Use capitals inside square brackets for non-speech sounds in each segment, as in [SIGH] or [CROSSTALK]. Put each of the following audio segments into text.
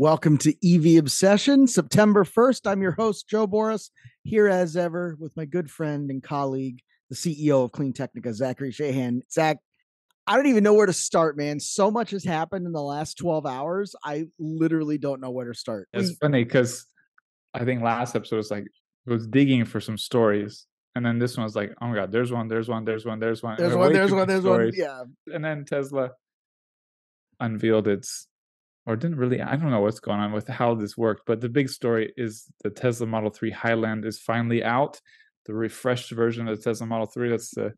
Welcome to EV Obsession, September 1st. I'm your host, Jo Borrás, here as ever with my good friend and colleague, the CEO of CleanTechnica, Zachary Shahan. Zach, I don't even know where to start, man. So much has happened in the last 12 hours. I literally don't know where to start. It's funny because I think last episode was like, was digging for some stories. And then this one was like, oh my God, there's one, there's one, there's one, there's one. There's one, there's one, there's stories. one. Yeah. And then Tesla unveiled its or didn't really i don't know what's going on with how this worked but the big story is the tesla model 3 highland is finally out. The refreshed version of the tesla model 3 that's the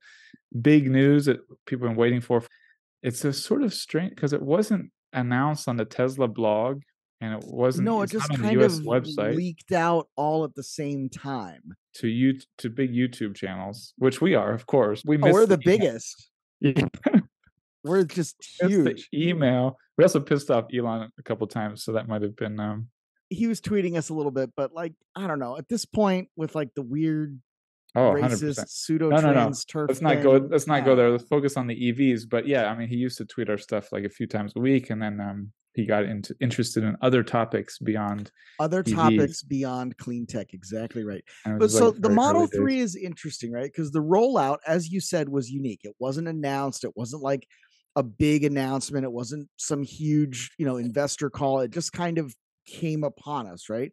big news that people have been waiting for. It's a sort of strange because it wasn't announced on the tesla blog and it wasn't no it just kind of website. leaked out all at the same time. To you to big youtube channels which we are of course. We oh, we're the, the biggest. Yeah. [LAUGHS] we're just huge. email we also pissed off Elon a couple times, so that might have been. um He was tweeting us a little bit, but like I don't know. At this point, with like the weird oh, racist pseudo no, no, no. turf. Let's not go. Let's not yeah. go there. Let's focus on the EVs. But yeah, I mean, he used to tweet our stuff like a few times a week, and then um he got into interested in other topics beyond other EVs. topics beyond clean tech. Exactly right. But like so the Model Three is interesting, right? Because the rollout, as you said, was unique. It wasn't announced. It wasn't like a big announcement. It wasn't some huge, you know, investor call. It just kind of came upon us, right?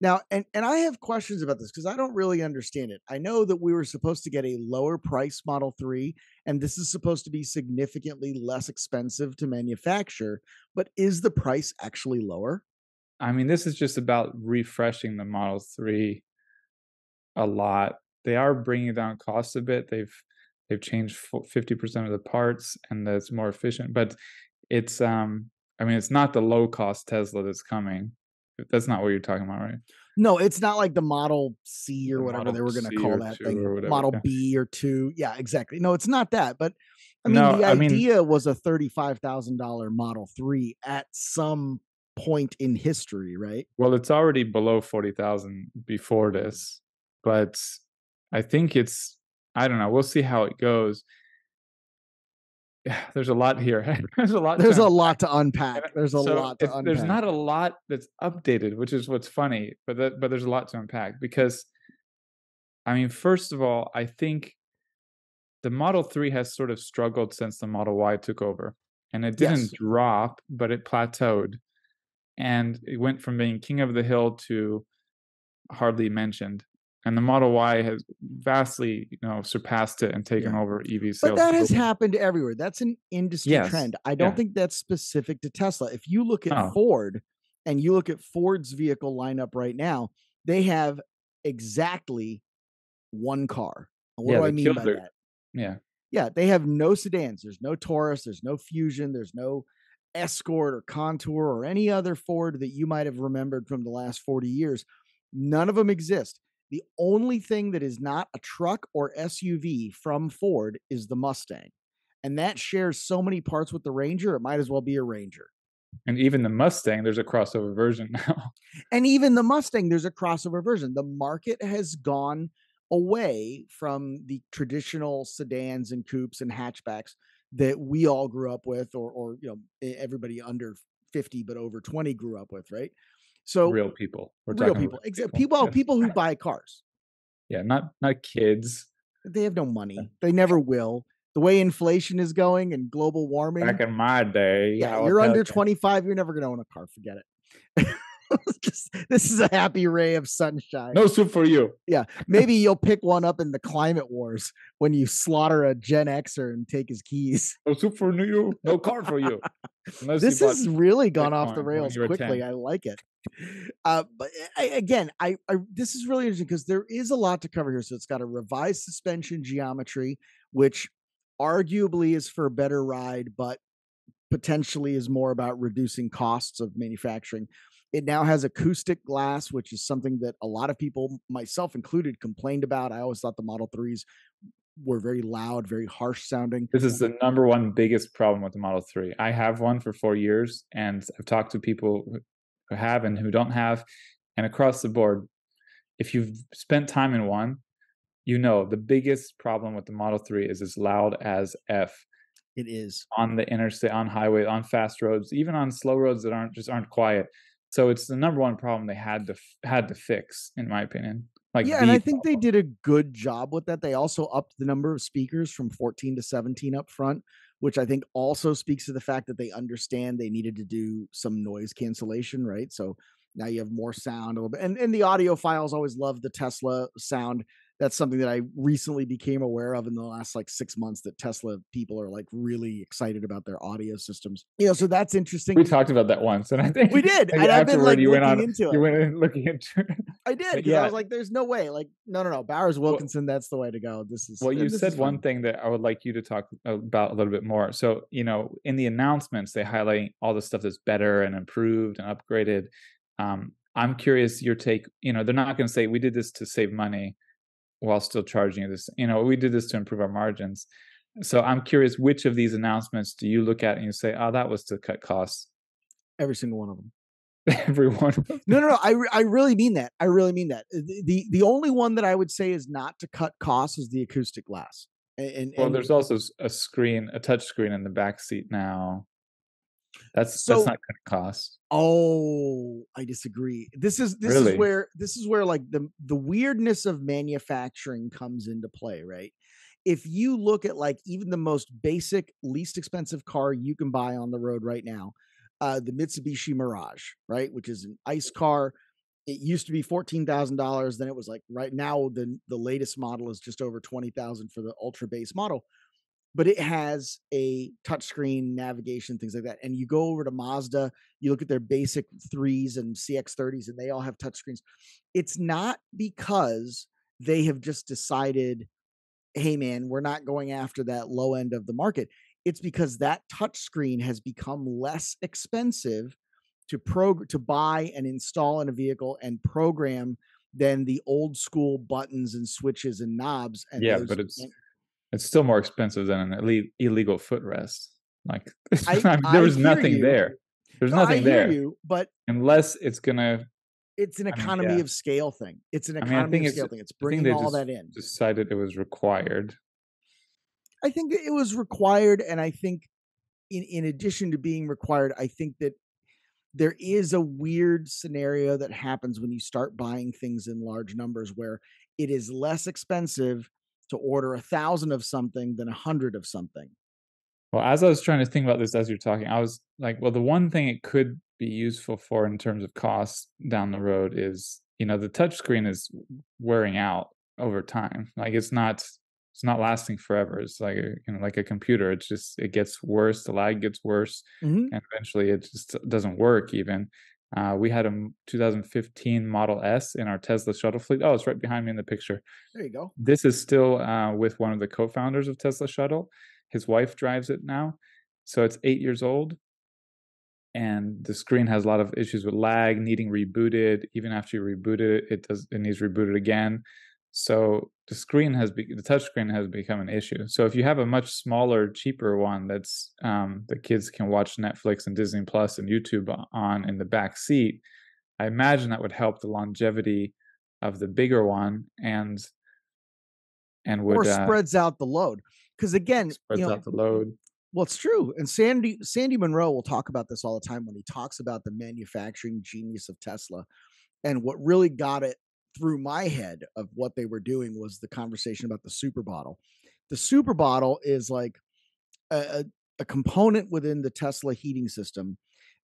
Now, and, and I have questions about this because I don't really understand it. I know that we were supposed to get a lower price Model 3, and this is supposed to be significantly less expensive to manufacture, but is the price actually lower? I mean, this is just about refreshing the Model 3 a lot. They are bringing down costs a bit. They've they've changed 50% of the parts and that's more efficient but it's um i mean it's not the low cost tesla that's coming. That's not what you're talking about right? No it's not like the model c or whatever they were going to call that thing whatever, model yeah. b or 2 yeah exactly. No it's not that but i mean no, the idea I mean, was a $35000 model 3 at some point in history right? Well it's already below 40000 before this but i think it's I don't know. We'll see how it goes. Yeah, [SIGHS] there's a lot here. [LAUGHS] there's a lot. There's to a lot to unpack. There's a so lot to unpack. There's not a lot that's updated, which is what's funny. But that, but there's a lot to unpack because, I mean, first of all, I think the Model Three has sort of struggled since the Model Y took over, and it didn't yes. drop, but it plateaued, and it went from being king of the hill to hardly mentioned and the Model Y has vastly, you know, surpassed it and taken yeah. over EV sales. But that has happened everywhere. That's an industry yes. trend. I don't yeah. think that's specific to Tesla. If you look at oh. Ford and you look at Ford's vehicle lineup right now, they have exactly one car. What yeah, do I mean by their, that? Yeah. Yeah, they have no sedans. There's no Taurus, there's no Fusion, there's no Escort or Contour or any other Ford that you might have remembered from the last 40 years. None of them exist. The only thing that is not a truck or SUV from Ford is the Mustang. And that shares so many parts with the Ranger, it might as well be a Ranger. And even the Mustang, there's a crossover version [LAUGHS] now. and even the Mustang, there's a crossover version. The market has gone away from the traditional sedans and coupes and hatchbacks that we all grew up with, or, or you know, everybody under 50 but over 20 grew up with, right? So real people. We're real people. Exactly. People, people, people who buy cars. Yeah, not not kids. They have no money. Uh, they never will. The way inflation is going and global warming. Back in my day, yeah, you're under 25, you're never going to own a car. Forget it. [LAUGHS] [LAUGHS] Just, this is a happy ray of sunshine. No soup for you. Yeah, maybe you'll pick one up in the climate wars when you slaughter a Gen Xer and take his keys. No soup for you. No car for you. [LAUGHS] Unless this you has really gone off the rails quickly. I like it. Uh, but I, again, I, I this is really interesting because there is a lot to cover here. So it's got a revised suspension geometry, which arguably is for a better ride, but potentially is more about reducing costs of manufacturing. It now has acoustic glass, which is something that a lot of people, myself included, complained about. I always thought the Model 3s were very loud, very harsh sounding. This is the number one biggest problem with the Model 3. I have one for four years, and I've talked to people who have and who don't have, and across the board, if you've spent time in one, you know the biggest problem with the Model 3 is as loud as F. It is on the interstate, on highway, on fast roads, even on slow roads that aren't just aren't quiet. So it's the number one problem they had to had to fix, in my opinion. Like yeah, and I think problem. they did a good job with that. They also upped the number of speakers from 14 to 17 up front, which I think also speaks to the fact that they understand they needed to do some noise cancellation, right? So now you have more sound a little bit, and and the audiophiles always love the Tesla sound that's something that I recently became aware of in the last like six months that Tesla people are like really excited about their audio systems. You know, so that's interesting. We talked about that once, and I think we did. And I've been like you went on, into you went in looking into. It. I did yeah. I was like, "There's no way." Like, no, no, no. Bowers Wilkinson, well, that's the way to go. This is well. You said one thing that I would like you to talk about a little bit more. So, you know, in the announcements, they highlight all the stuff that's better and improved and upgraded. Um, I'm curious your take. You know, they're not going to say we did this to save money while still charging you this. You know, we did this to improve our margins. So I'm curious, which of these announcements do you look at and you say, "Oh, that was to cut costs"? Every single one of them. [LAUGHS] Every one. no, no, no. I I really mean that. I really mean that. Uh, the, the the only one that I would say is not to cut costs is the acoustic glass. And, and well, there's also a screen, a touch screen in the back seat now. That's so, that's not going to cost. Oh, I disagree. This is this really? is where this is where like the the weirdness of manufacturing comes into play, right? If you look at like even the most basic, least expensive car you can buy on the road right now, uh, the Mitsubishi Mirage, right, which is an ICE car. It used to be fourteen thousand dollars. Then it was like right now the the latest model is just over twenty thousand for the ultra base model but it has a touchscreen navigation, things like that. And you go over to Mazda, you look at their basic threes and CX30s, and they all have touchscreens. It's not because they have just decided, hey, man, we're not going after that low end of the market. It's because that touchscreen has become less expensive to prog- to buy and install in a vehicle and program than the old school buttons and switches and knobs. And yeah, but it's it's still more expensive than an illegal footrest. Like [LAUGHS] I, I there was nothing you. there. There's no, nothing there. You, but unless it's gonna, it's an economy I mean, yeah. of scale thing. It's an economy I mean, of scale thing. It's bringing all that in. Decided it was required. I think it was required, and I think, in in addition to being required, I think that there is a weird scenario that happens when you start buying things in large numbers, where it is less expensive to order a thousand of something than a hundred of something. Well, as I was trying to think about this as you're talking, I was like, well, the one thing it could be useful for in terms of costs down the road is, you know, the touchscreen is wearing out over time. Like it's not it's not lasting forever. It's like a, you know, like a computer. It's just it gets worse. The lag gets worse, mm-hmm. and eventually it just doesn't work even. Uh, we had a 2015 Model S in our Tesla shuttle fleet. Oh, it's right behind me in the picture. There you go. This is still uh, with one of the co-founders of Tesla Shuttle. His wife drives it now, so it's eight years old, and the screen has a lot of issues with lag, needing rebooted. Even after you reboot it, it does it needs rebooted again. So the screen has be, the touch screen has become an issue. So if you have a much smaller, cheaper one that's um, the kids can watch Netflix and Disney Plus and YouTube on in the back seat, I imagine that would help the longevity of the bigger one and and would or uh spreads uh, out the load. Because again, spreads you know, out the load. Well, it's true, and Sandy Sandy Munro will talk about this all the time when he talks about the manufacturing genius of Tesla, and what really got it through my head of what they were doing was the conversation about the super bottle. The super bottle is like a, a component within the Tesla heating system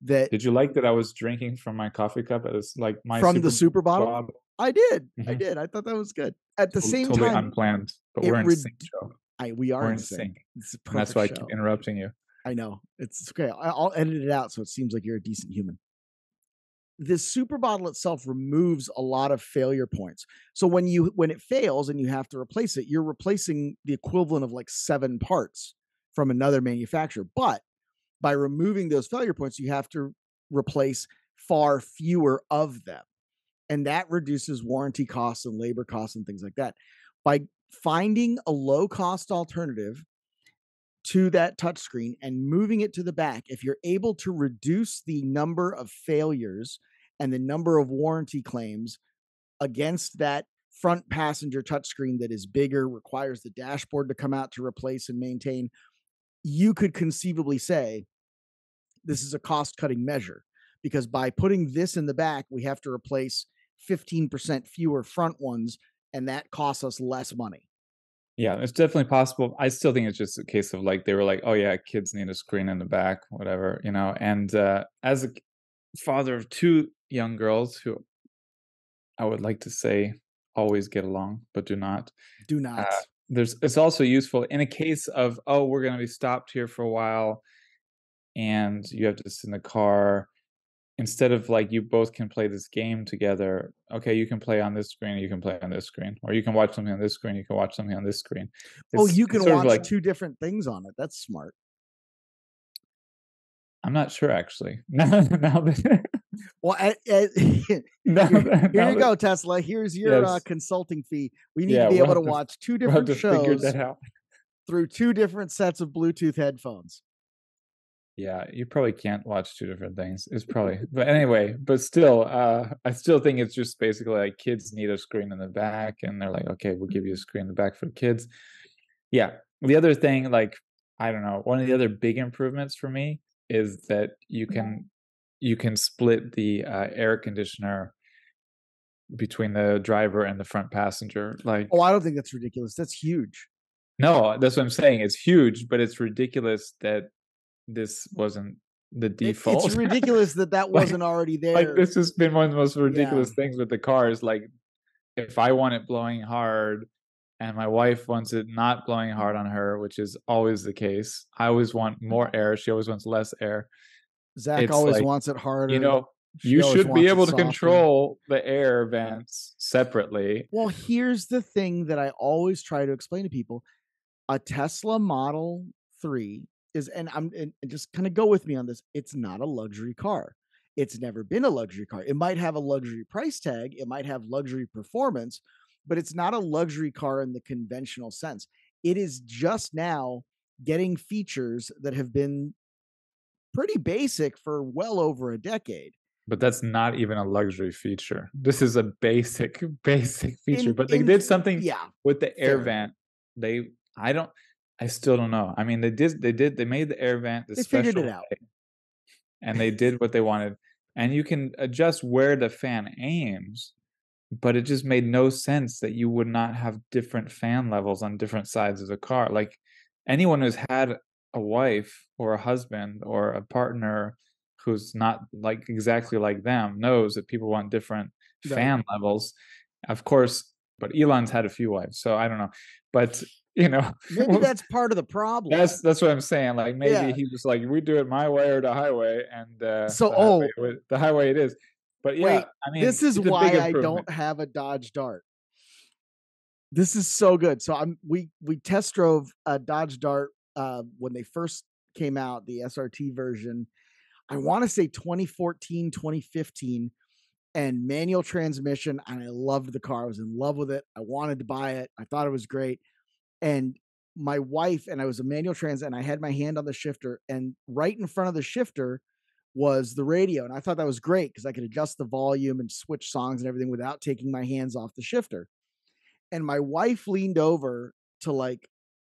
that did you like that I was drinking from my coffee cup It was like my from super the super bottle? bottle? I did. Mm-hmm. I did. I thought that was good. At the same time totally time, unplanned, but we're in re- sync. I, we are we're in sync. that's why show. I keep interrupting you. I know it's okay. I'll edit it out so it seems like you're a decent human this super bottle itself removes a lot of failure points. So when you when it fails and you have to replace it, you're replacing the equivalent of like seven parts from another manufacturer. But by removing those failure points, you have to replace far fewer of them. And that reduces warranty costs and labor costs and things like that. By finding a low cost alternative to that touchscreen and moving it to the back, if you're able to reduce the number of failures and the number of warranty claims against that front passenger touchscreen that is bigger, requires the dashboard to come out to replace and maintain, you could conceivably say this is a cost cutting measure because by putting this in the back, we have to replace 15% fewer front ones, and that costs us less money. Yeah, it's definitely possible. I still think it's just a case of like they were like, oh yeah, kids need a screen in the back, whatever, you know. And uh, as a father of two young girls who I would like to say always get along, but do not. Do not. Uh, there's it's also useful in a case of oh we're going to be stopped here for a while and you have to sit in the car instead of like you both can play this game together okay you can play on this screen you can play on this screen or you can watch something on this screen you can watch something on this screen oh, it's, oh you can watch like, two different things on it that's smart i'm not sure actually now, [LAUGHS] now that [LAUGHS] well I, I, [LAUGHS] here, you go tesla here's your yes. uh, consulting fee we need yeah, to be we'll able to, to watch two different we'll shows through two different sets of bluetooth headphones yeah, you probably can't watch two different things. It's probably, but anyway, but still, uh, I still think it's just basically like kids need a screen in the back, and they're like, okay, we'll give you a screen in the back for the kids. Yeah. The other thing, like, I don't know, one of the other big improvements for me is that you can you can split the uh, air conditioner between the driver and the front passenger. Like, oh, I don't think that's ridiculous. That's huge. No, that's what I'm saying. It's huge, but it's ridiculous that this wasn't the default. it's [LAUGHS] ridiculous that that wasn't like, already there. Like this has been one of the most ridiculous yeah. things with the cars. Like if I want it blowing hard and my wife wants it not blowing hard on her, which is always the case. I always want more air. She always wants less air. Zach it's always like, wants it harder. You know, she you should be able to control the air vents separately. Well, here's the thing that I always try to explain to people. A Tesla Model 3 is and I'm and just kind of go with me on this. It's not a luxury car. It's never been a luxury car. It might have a luxury price tag, it might have luxury performance, but it's not a luxury car in the conventional sense. It is just now getting features that have been pretty basic for well over a decade. But that's not even a luxury feature. This is a basic, [LAUGHS] basic feature. In, but they in, did something yeah, with the air vent. They I don't I still don't know. I mean, they did. They did. They made the air vent. The they figured it out, and they did what they wanted. And you can adjust where the fan aims, but it just made no sense that you would not have different fan levels on different sides of the car. Like anyone who's had a wife or a husband or a partner who's not like exactly like them knows that people want different right. fan levels. Of course, but Elon's had a few wives, so I don't know. But [LAUGHS] you know maybe that's part of the problem that's that's what i'm saying like maybe yeah. he was like we do it my way or the highway and uh so the oh highway, the highway it is but yeah Wait, i mean this is why i don't have a dodge dart this is so good so i'm we we test drove a dodge dart uh when they first came out the srt version i want to say 2014 2015 and manual transmission and i loved the car i was in love with it i wanted to buy it i thought it was great and my wife and I was a manual trans and I had my hand on the shifter and right in front of the shifter was the radio and I thought that was great because I could adjust the volume and switch songs and everything without taking my hands off the shifter. And my wife leaned over to like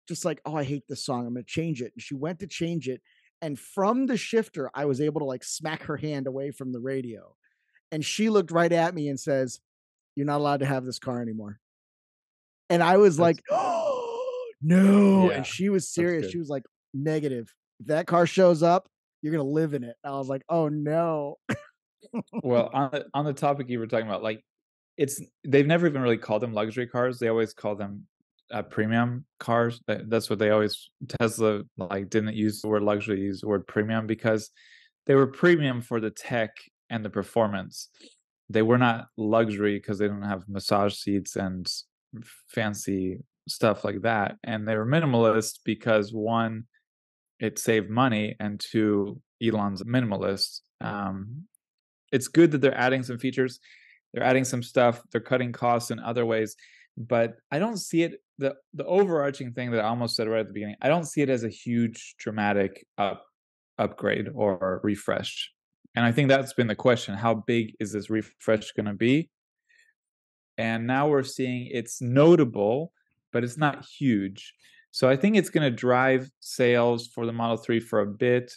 just like oh I hate this song I'm going to change it and she went to change it and from the shifter I was able to like smack her hand away from the radio. And she looked right at me and says you're not allowed to have this car anymore. And I was That's- like oh [GASPS] no. Yeah, and she was serious. She was like, negative. If that car shows up, you're gonna live in it. I was like, oh no. well, [LAUGHS] on the on the topic you were talking about, like it's they've never even really called them luxury cars. They always call them uh, premium cars. That's what they always Tesla like didn't use the word luxury, use the word premium because they were premium for the tech and the performance. They were not luxury because they don't have massage seats and fancy stuff like that. And they were minimalist because one, it saved money, and two, Elon's minimalist. Um, it's good that they're adding some features, they're adding some stuff, they're cutting costs in other ways, but I don't see it. the The overarching thing that I almost said right at the beginning, I don't see it as a huge dramatic up upgrade or refresh. And I think that's been the question: How big is this refresh going to be? And now we're seeing it's notable but it's not huge. So I think it's going to drive sales for the Model 3 for a bit.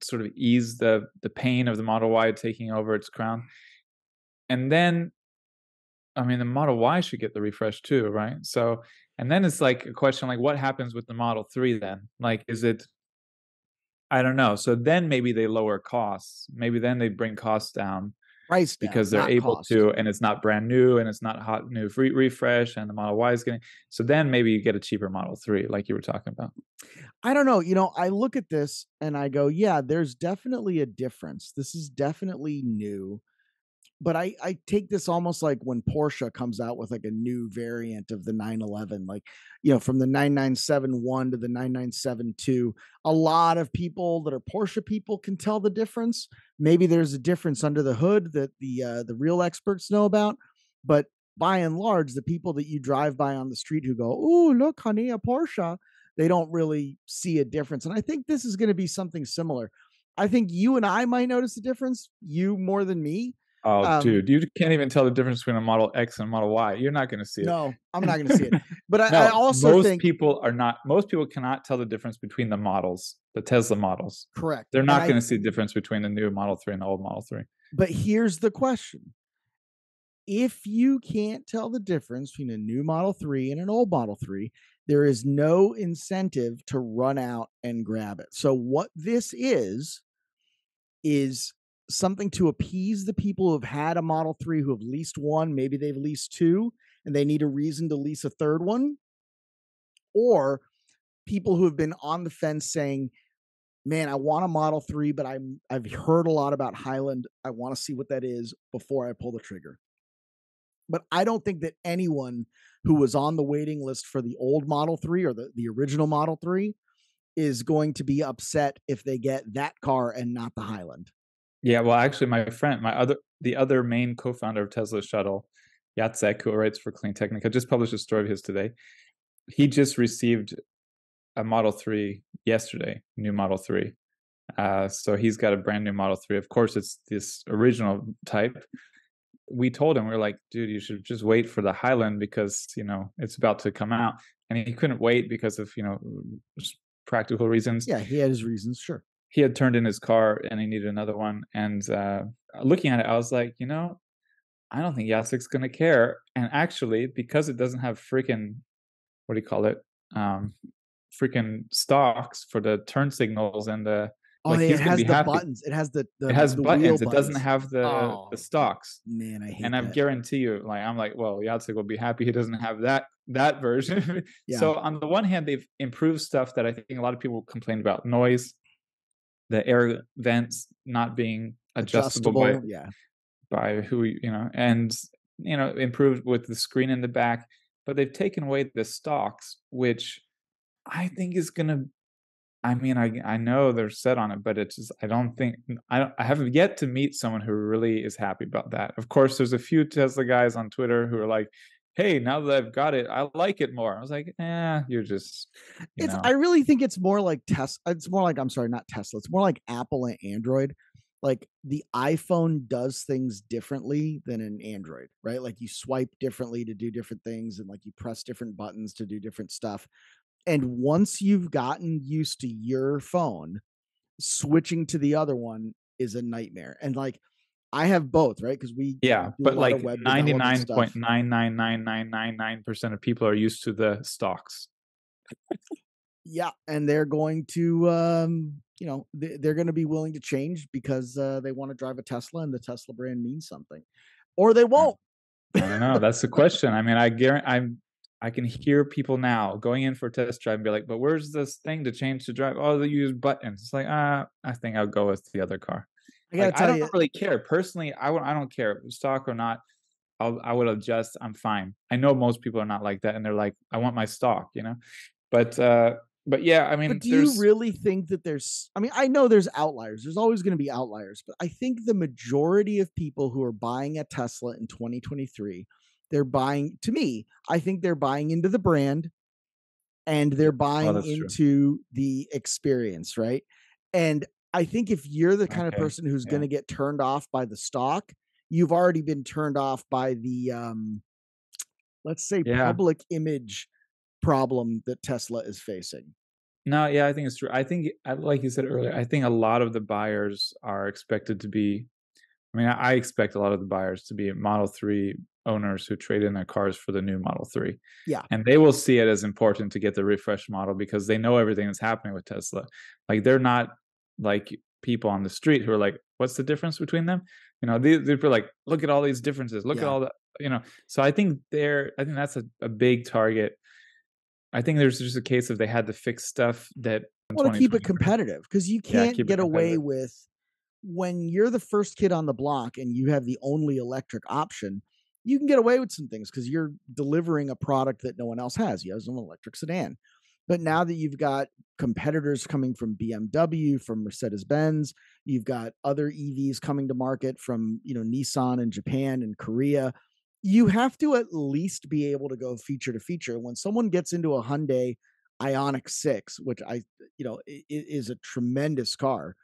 sort of ease the the pain of the Model Y taking over its crown. And then I mean the Model Y should get the refresh too, right? So and then it's like a question like what happens with the Model 3 then? Like is it I don't know. So then maybe they lower costs. Maybe then they bring costs down price down, because they're able cost. to, and it's not brand new and it's not hot new free refresh, and the Model Y is getting. So then maybe you get a cheaper Model Three, like you were talking about. I don't know. You know, I look at this and I go, yeah, there's definitely a difference. This is definitely new but I I take this almost like when Porsche comes out with like a new variant of the 911, like you know, from the 9971 to the 9972. A lot of people that are Porsche people can tell the difference. Maybe there's a difference under the hood that the uh, the real experts know about, but by and large, the people that you drive by on the street who go, "Oh, look, honey, a Porsche," they don't really see a difference. And I think this is going to be something similar. I think you and I might notice the difference. You more than me Oh, um, dude, you can't even tell the difference between a Model X and a Model Y. You're not going to see it. No, I'm not going to see it. [LAUGHS] But I, no, I also think most think people are not. Most people cannot tell the difference between the models, the Tesla models. Correct. They're not going to see the difference between the new Model Three and the old Model Three. But here's the question: If you can't tell the difference between a new Model Three and an old Model Three, there is no incentive to run out and grab it. So what this is is something to appease the people who have had a Model 3 who have leased one, maybe they've leased two, and they need a reason to lease a third one. Or people who have been on the fence saying, Man, I want a Model 3, but I'm I've heard a lot about Highland. I want to see what that is before I pull the trigger. But I don't think that anyone who was on the waiting list for the old Model 3 or the, the original Model 3 is going to be upset if they get that car and not the Highland. Yeah, well, actually, my friend, my other, the other main co-founder of Tesla Shuttle, Jacek, who writes for CleanTechnica, just published a story of his today. He just received a Model Three yesterday, new Model Three. Uh, so he's got a brand new Model Three. Of course, it's this original type. We told him we are like, dude, you should just wait for the Highland because you know it's about to come out, and he couldn't wait because of you know practical reasons. Yeah, he had his reasons, sure he had turned in his car and he needed another one. And uh, looking at it, I was like, you know, I don't think Jacek's gonna care. And actually, because it doesn't have freaking what do you call it? Um, freaking stalks for the turn signals and the Oh, like, it has the happy. buttons. It has the, the it has the buttons. It doesn't have the oh, the stalks. Man, I hate And I guarantee you, like I'm like, well, Jacek will be happy he doesn't have that that version. [LAUGHS] yeah. So on the one hand, they've improved stuff that I think a lot of people complained about noise the air vents not being adjustable, adjustable by, yeah. by who you know and you know improved with the screen in the back but they've taken away the stalks which i think is going to i mean i i know they're set on it but it's just i don't think i don't, i haven't yet to meet someone who really is happy about that of course there's a few tesla guys on twitter who are like hey, now that I've got it, I like it more. I was like, eh, you're just. You it's. Know. I really think it's more like Tesla. It's more like I'm sorry, not Tesla. It's more like Apple and Android. Like the iPhone does things differently than an Android, right? Like you swipe differently to do different things, and like you press different buttons to do different stuff. And once you've gotten used to your phone, switching to the other one is a nightmare. And like I have both, right? Because we yeah, but like ninety nine point nine nine nine nine nine nine percent of people are used to the stalks. yeah, and they're going to, um, you know, they, are going to be willing to change because uh, they want to drive a Tesla, and the Tesla brand means something, or they won't. I don't know. That's the question. I mean, I guarantee I'm. I can hear people now going in for a test drive and be like, "But where's this thing to change to drive? Oh, they use buttons." It's like, ah, uh, I think I'll go with the other car. I, like, I don't you. really care personally. I I don't care stalk or not. I'll, I would adjust. I'm fine. I know most people are not like that, and they're like, I want my stalk, you know. But uh, but yeah, I mean, but do you really think that there's? I mean, I know there's outliers. There's always going to be outliers, but I think the majority of people who are buying a Tesla in 2023, they're buying. To me, I think they're buying into the brand, and they're oh, buying oh, into true. the experience, right? And I think if you're the kind okay. of person who's yeah. going to get turned off by the stalk, you've already been turned off by the um let's say yeah. public image problem that Tesla is facing. No, yeah, I think it's true. I think, like you said earlier, I think a lot of the buyers are expected to be. I mean, I expect a lot of the buyers to be Model Three owners who trade in their cars for the new Model Three. Yeah, and they will see it as important to get the refresh model because they know everything that's happening with Tesla. Like they're not like people on the street who are like, "What's the difference between them?" You know, these people are like, "Look at all these differences. Look yeah. at all the." You know, so I think they're. I think that's a, a big target I think there's just a case of they had to fix stuff that want to keep it competitive because you can't yeah, get away with when you're the first kid on the block and you have the only electric option. You can get away with some things because you're delivering a product that no one else has. You have an electric sedan. But now that you've got competitors coming from BMW, from Mercedes Benz, you've got other EVs coming to market from you know Nissan in Japan and Korea you have to at least be able to go feature to feature. When someone gets into a Hyundai Ioniq 6, which I, you know, is a tremendous car,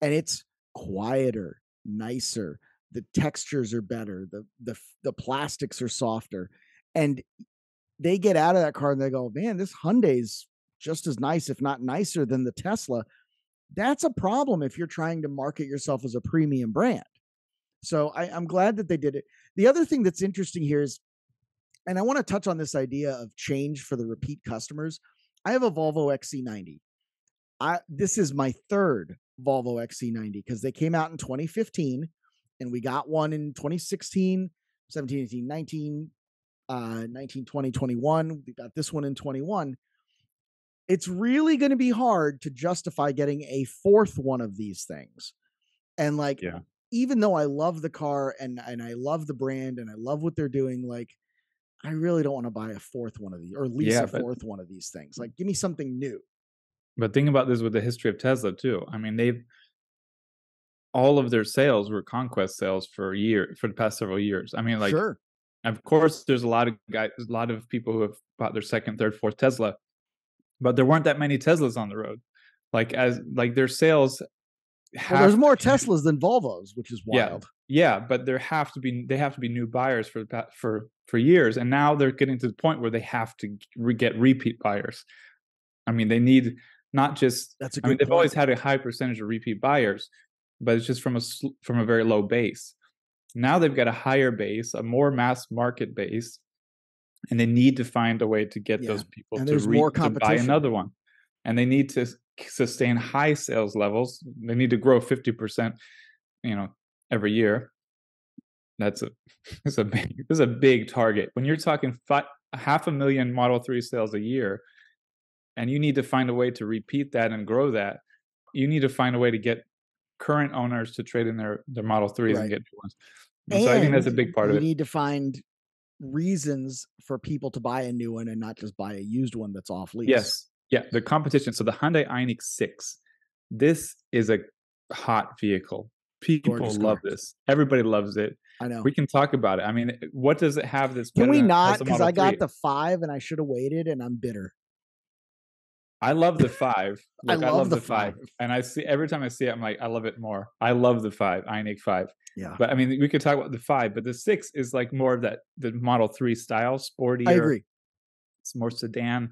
and it's quieter, nicer, the textures are better, the the the plastics are softer, and they get out of that car and they go, man, this Hyundai's just as nice, if not nicer, than the Tesla. That's a problem if you're trying to market yourself as a premium brand. So I, I'm glad that they did it. The other thing that's interesting here is, and I want to touch on this idea of change for the repeat customers. I have a Volvo XC90. I this is my third Volvo XC90 because they came out in 2015 and we got one in 2016, 17, 18, 19, uh, 19, 20, 21. We got this one in 21. It's really going to be hard to justify getting a fourth one of these things. And like, yeah even though I love the car and and I love the brand and I love what they're doing, like I really don't want to buy a fourth one of these or at least yeah, a but, fourth one of these things. Like give me something new. But think about this with the history of Tesla too. I mean, they've all of their sales were conquest sales for a year for the past several years. I mean, like sure. Of course, there's a lot of guys, a lot of people who have bought their second, third, fourth Tesla, but there weren't that many Teslas on the road. Like as like their sales well, there's more Teslas than Volvos, which is wild. Yeah, yeah, but there have to be they have to be new buyers for for for years, and now they're getting to the point where they have to re- get repeat buyers. I mean, they need not just. That's a I mean, they've point. always had a high percentage of repeat buyers, but it's just from a from a very low base. Now they've got a higher base, a more mass market base, and they need to find a way to get yeah. those people and to, re- more to buy another one. And they need to sustain high sales levels. They need to grow 50%, you know, every year. That's a [LAUGHS] that's a big this is a big target. When you're talking five, half a million Model 3 sales a year, and you need to find a way to repeat that and grow that, you need to find a way to get current owners to trade in their their Model 3s right. and get new ones. And, and so I think that's a big part of it. You need to find reasons for people to buy a new one and not just buy a used one that's off lease. Yes. Yeah, the competition. So the Hyundai Ioniq 6, this is a hot vehicle. People Gorgeous love car. this. Everybody loves it. I know. We can talk about it. I mean, what does it have this? Can we not? Because I got 3? the five and I should have waited and I'm bitter. I love the five. [LAUGHS] Look, I, love I, love the, five. five. And I see every time I see it, I'm like, I love it more. I love the five, Ioniq five. Yeah. But I mean, we could talk about the five, but the six is like more of that the Model Three style, sporty. I agree. It's more sedan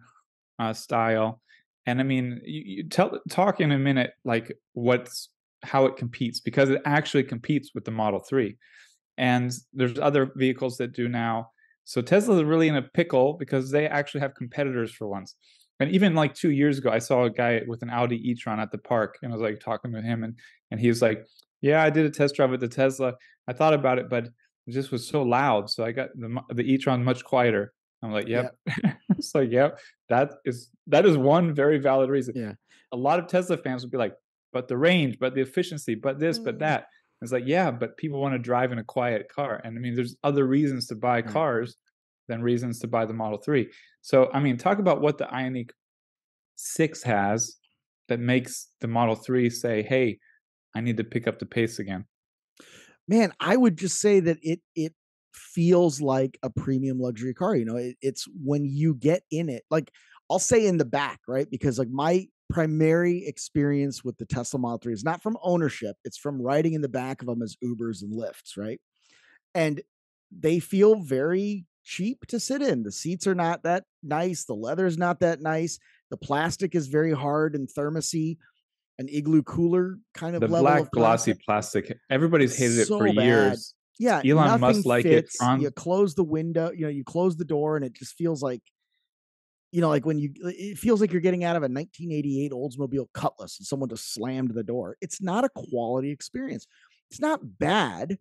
uh, style. And I mean, you, you tell talk in a minute like what's how it competes because it actually competes with the Model Three, and there's other vehicles that do now. So Tesla's really in a pickle because they actually have competitors for once. And even like two years ago, I saw a guy with an Audi e-tron at the park, and I was like talking to him, and and he was like, "Yeah, I did a test drive with the Tesla. I thought about it, but it just was so loud, so I got the the e-tron much quieter." I'm like, yep. yep. [LAUGHS] it's like, yep. That is that is one very valid reason. Yeah. A lot of Tesla fans would be like, but the range, but the efficiency, but this, mm. but that. It's like, yeah, but people want to drive in a quiet car. And I mean, there's other reasons to buy cars than reasons to buy the Model 3. So, I mean, talk about what the Ioniq 6 has that makes the Model 3 say, hey, I need to pick up the pace again. Man, I would just say that it it feels like a premium luxury car. You know, it, it's when you get in it, like I'll say in the back, right? Because like my primary experience with the Tesla Model 3 is not from ownership, it's from riding in the back of them as Ubers and Lyfts, right? And they feel very cheap to sit in. The seats are not that nice, the leather is not that nice. The plastic is very hard and thermosy, an igloo cooler kind of the level black of glossy plastic. Everybody's hated So it for bad. years. Yeah, Elon Musk nothing like it. fits. You close the window, you know, you close the door, and it just feels like, you know, like when you, it feels like you're getting out of a 1988 Oldsmobile Cutlass and someone just slammed the door. It's not a quality experience. It's not bad,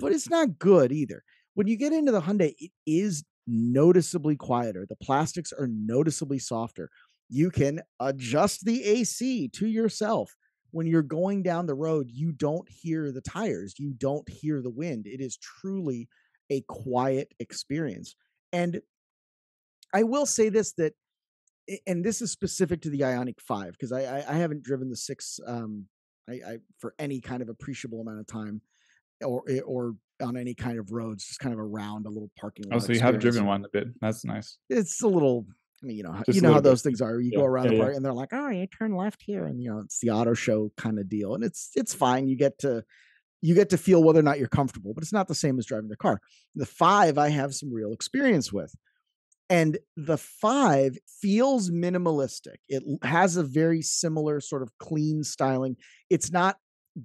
but it's not good either. When you get into the Hyundai, it is noticeably quieter. The plastics are noticeably softer. You can adjust the AC to yourself. When you're going down the road, you don't hear the tires, you don't hear the wind. It is truly a quiet experience. And I will say this that, and this is specific to the Ioniq Five because I, I I haven't driven the six um I, I for any kind of appreciable amount of time or eh, or on any kind of roads, just kind of around a little parking lot. Oh, so you have experience. driven one a bit. That's nice. It's a little. I mean, you know, Just you know how bit. those things are. You go around yeah, the yeah. park, and they're like, "Oh, you turn left here," and you know, it's the auto show kind of deal, and it's it's fine. You get to you get to feel whether or not you're comfortable, but it's not the same as driving the car. The five, I have some real experience with, and the five feels minimalistic. It has a very similar sort of clean styling. It's not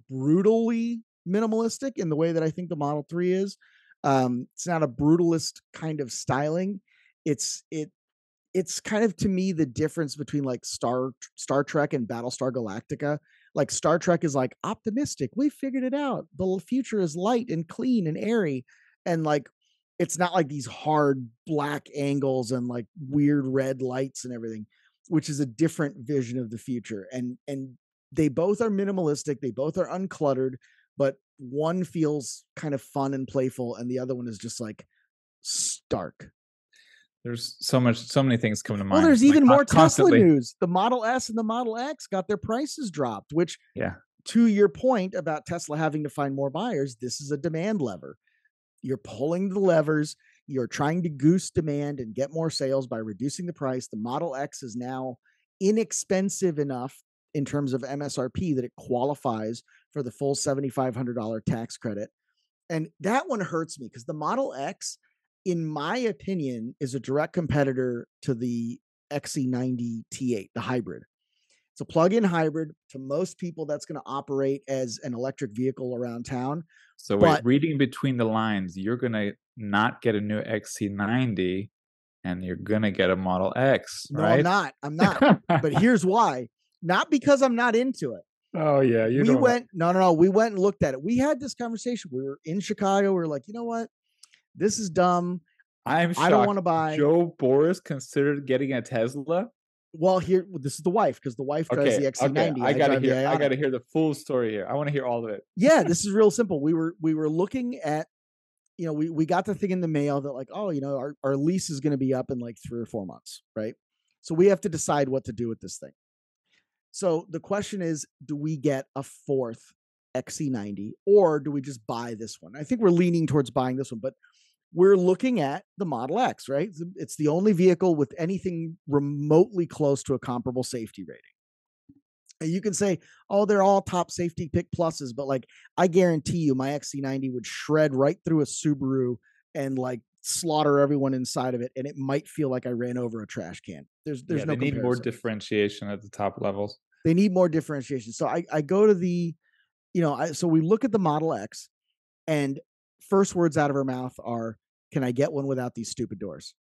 brutally minimalistic in the way that I think the Model 3 is. Um, it's not a brutalist kind of styling. It's it it's kind of to me the difference between like Star Star Trek and Battlestar Galactica. Like Star Trek is like optimistic. We figured it out. The future is light and clean and airy. And like it's not like these hard black angles and like weird red lights and everything, which is a different vision of the future. And and they both are minimalistic, they both are uncluttered, but one feels kind of fun and playful, and the other one is just like stark. There's so much, so many things coming to mind. Well, there's even con- more Tesla news. The Model S and the Model X got their prices dropped, which, Yeah. to your point about Tesla having to find more buyers, this is a demand lever. You're pulling the levers, you're trying to goose demand and get more sales by reducing the price. The Model X is now inexpensive enough in terms of MSRP that it qualifies for the full $7,500 tax credit. And that one hurts me because the Model X, in my opinion, is a direct competitor to the XC90 T8, the hybrid. It's a plug-in hybrid. To most people, that's going to operate as an electric vehicle around town. So wait, but- reading between the lines, you're gonna not get a new XC90, and you're gonna get a Model X, No, right? I'm not. I'm [LAUGHS] not. but here's why. Not because I'm not into it. oh yeah, you we went no no no we went and looked at it we had this conversation we were in chicago we were like you know what this is dumb I'm i don't want to buy Jo Borrás considered getting a Tesla. well here this is the wife because the wife drives Okay, the xc90 I gotta hear. I gotta hear the full story here. I want to hear all of it. yeah this is real simple we were we were looking at you know we we got the thing in the mail that like oh you know our, our lease is going to be up in like three or four months right so we have to decide what to do with this thing so the question is do we get a fourth xc90 or do we just buy this one? I think we're leaning towards buying this one but we're looking at the model x right? It's, the only vehicle with anything remotely close to a comparable safety rating. And you can say oh they're all top safety pick pluses but like I guarantee you my XC90 would shred right through a Subaru and like slaughter everyone inside of it and it might feel like I ran over a trash can. There's there's yeah, no they need more differentiation at the top levels. they need more differentiation. So I I go to the you know, I so we look at the Model X and first words out of her mouth are can I get one without these stupid doors?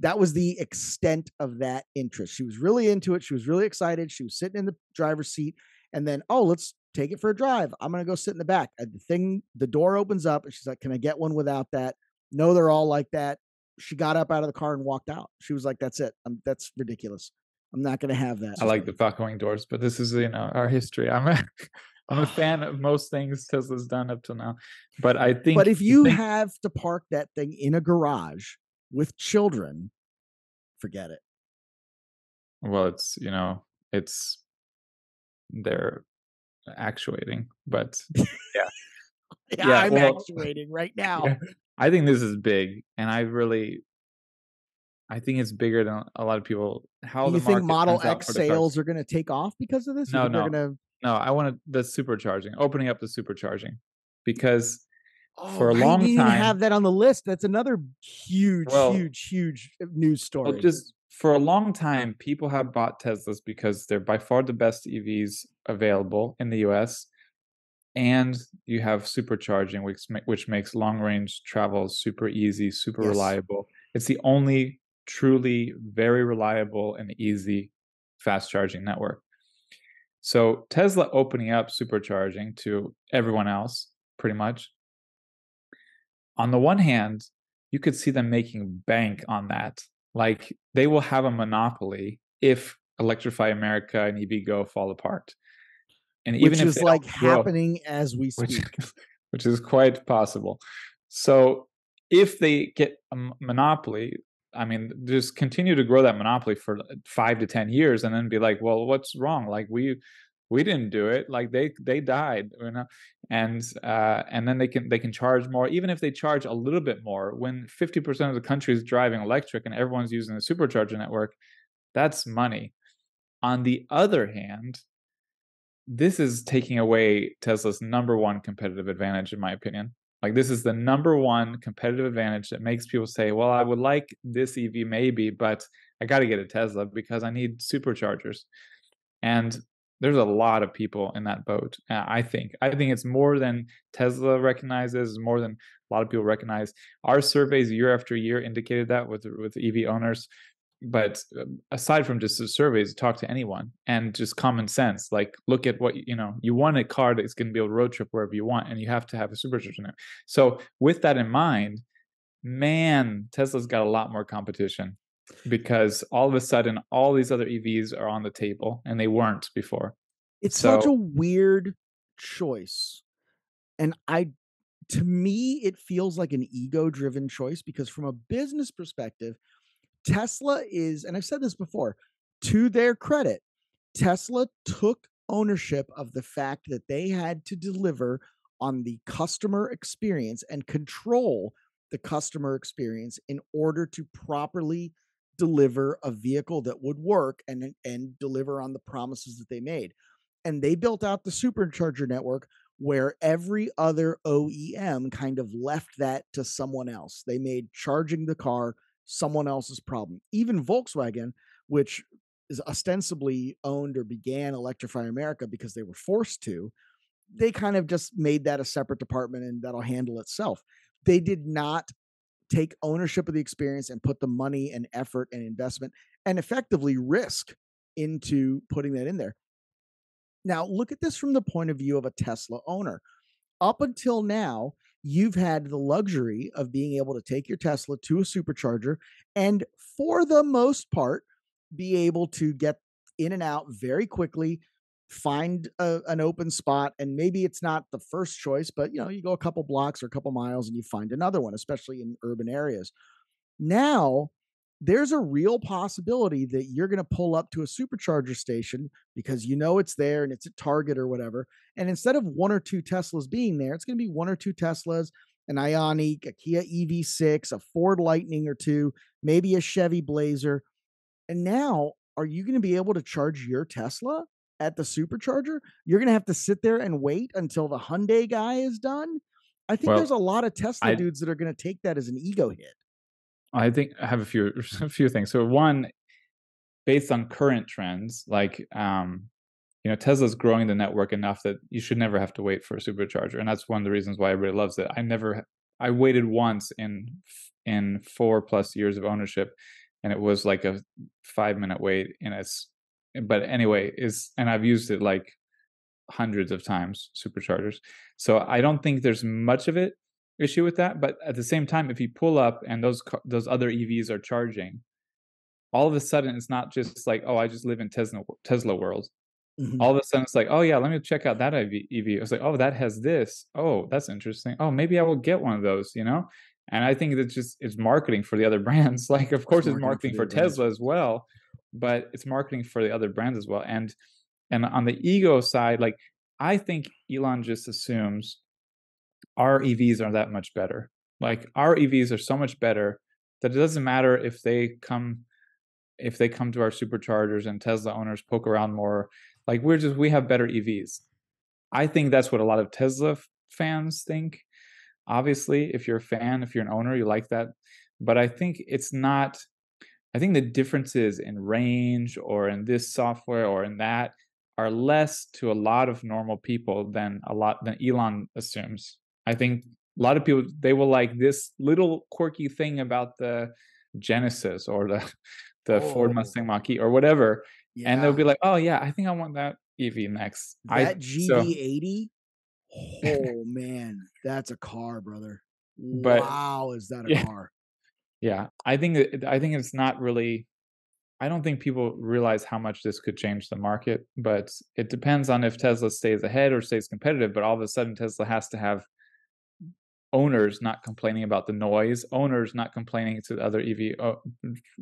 That was the extent of that interest. She was really into it. She was really excited. She was sitting in the driver's seat and then oh, let's take it for a drive. I'm going to go sit in the back. And the thing the door opens up and she's like, "Can I get one without that?" No, they're all like that. She got up out of the car and walked out. She was like, "That's it. I'm, that's ridiculous. I'm not going to have that." I like the Falcon doors, but this is you know our history. I'm a, [LAUGHS] I'm a ah. fan of most things Tesla's done up till now, but I think. But if you think- have to park that thing in a garage with children, forget it. well, it's you know it's they're actuating, but [LAUGHS] Yeah, [LAUGHS] Yeah, I'm well, actuating right [LAUGHS] now. Yeah. I think this is big, and I really, I think it's bigger than a lot of people. How Do the you think Model X for the cars. sales are going to take off because of this? No, no. Gonna... No, I want the supercharging, opening up the supercharging, because Oh, For a I long didn't time- have that on the list. That's another huge, Well- huge, huge uh, news story. well, just for a long time, people have bought Teslas because they're by far the best EVs available in the US. And you have supercharging, which, which makes long range travel super easy, super yes. reliable. It's the only truly very reliable and easy fast charging network. So Tesla opening up supercharging to everyone else, pretty much. On the one hand, you could see them making bank on that. Like they will have a monopoly if Electrify America and EVgo fall apart. And even which is like happening grow, as we speak, which, [LAUGHS] which is quite possible. So if they get a monopoly, I mean, just continue to grow that monopoly for five to ten years, and then be like, well, what's wrong? Like we we didn't do it. Like they they died, you know, and uh, and then they can they can charge more, even if they charge a little bit more. When fifty percent of the country is driving electric and everyone's using the supercharger network, that's money. On the other hand, this is taking away Tesla's number one competitive advantage, in my opinion. Like this is the number one competitive advantage that makes people say, "Well, I would like this EV maybe, but I got to get a Tesla because I need superchargers." And there's a lot of people in that boat. Uh, I think. I think it's more than Tesla recognizes, more than a lot of people recognize. Our surveys year after year indicated that with with EV owners but um, aside from just the surveys talk to anyone and just common sense like look at what you know you want a car that's going to be able to road trip wherever you want and you have to have a supercharger now so with that in mind man tesla's got a lot more competition because all of a sudden all these other evs are on the table and they weren't before. It's so, such a weird choice and i to me it feels like an ego driven choice because from a business perspective Tesla is, and I've said this before, to their credit, Tesla took ownership of the fact that they had to deliver on the customer experience and control the customer experience in order to properly deliver a vehicle that would work and and deliver on the promises that they made. And they built out the supercharger network where every other OEM kind of left that to someone else. They made charging the car someone else's problem. Even Volkswagen, which is ostensibly owned or began Electrify America because they were forced to, they kind of just made that a separate department and that'll handle itself. They did not take ownership of the experience and put the money and effort and investment and effectively risk into putting that in there. Now, look at this from the point of view of a Tesla owner. Up until now, you've had the luxury of being able to take your Tesla to a supercharger and, for the most part, be able to get in and out very quickly, find a, an open spot. And maybe it's not the first choice, but you know, you go a couple blocks or a couple miles and you find another one, especially in urban areas. Now, there's a real possibility that you're going to pull up to a supercharger station because you know it's there and it's at Target or whatever. And instead of one or two Teslas being there, it's going to be one or two Teslas, an Ioniq, a Kia EV6, a Ford Lightning or two, maybe a Chevy Blazer. And now, are you going to be able to charge your Tesla at the supercharger? You're going to have to sit there and wait until the Hyundai guy is done. I think well, there's a lot of Tesla I, dudes that are going to take that as an ego hit. I think I have a few [LAUGHS] a few things. So one, based on current trends, like um, you know, Tesla's growing the network enough that you should never have to wait for a supercharger, and that's one of the reasons why everybody loves it. I never, I waited once in in four plus years of ownership, and it was like a five minute wait, and it's, but anyway, is and I've used it like hundreds of times superchargers, so I don't think there's much of it issue with that. But at the same time, if you pull up and those those other EVs are charging, all of a sudden it's not just like, oh, I just live in Tesla Tesla world. Mm-hmm. All of a sudden it's like, oh yeah, let me check out that EV. It's like, oh, that has this. Oh, that's interesting. Oh, maybe I will get one of those. You know. And I think it's just it's marketing for the other [LAUGHS] brands. Like, of course, it's, it's marketing, for, for Tesla brands. as well, but it's marketing for the other brands as well. And and on the ego side, like I think Elon just assumes our EVs are that much better. Like our EVs are so much better that it doesn't matter if they come if they come to our superchargers and Tesla owners poke around more. Like we're just we have better EVs. I think that's what a lot of Tesla fans think. Obviously, if you're a fan, if you're an owner, you like that. But I think it's not I think the differences in range or in this software or in that are less to a lot of normal people than a lot than Elon assumes. I think a lot of people they will like this little quirky thing about the Genesis or the [LAUGHS] the oh. Ford Mustang Mach-E or whatever, yeah. and they'll be like, "Oh yeah, I think I want that EV next." That I, GV80. So, [LAUGHS] oh man, that's a car, brother. But, wow, is that a yeah, car? Yeah, I think I think it's not really. I don't think people realize how much this could change the market, but it depends on if Tesla stays ahead or stays competitive. But all of a sudden, Tesla has to have owners not complaining about the noise, owners not complaining to the other EV uh,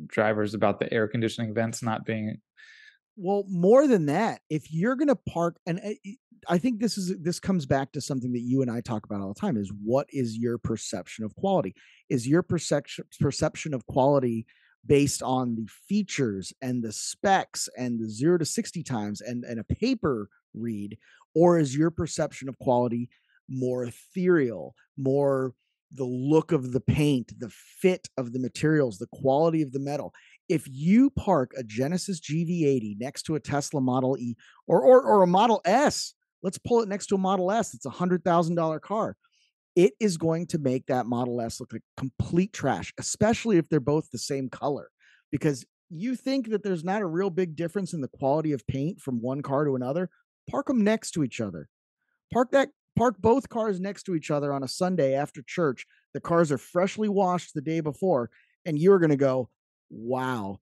drivers about the air conditioning vents not being. Well, more than that, if you're going to park, and eh, I think this is this comes back to something that you and I talk about all the time: is what is your perception of quality? Is your perception perception of quality based on the features and the specs and the zero to sixty times and and a paper read, or is your perception of quality more ethereal, more the look of the paint, the fit of the materials, the quality of the metal. If you park a Genesis GV80 next to a Tesla Model E or or, or a Model S, let's pull it next to a Model S. It's a hundred thousand dollar car. It is going to make that Model S look like complete trash, especially if they're both the same color, because you think that there's not a real big difference in the quality of paint from one car to another. Park them next to each other. Park that park both cars next to each other on a Sunday after church. The cars are freshly washed the day before, and you're going to go, wow.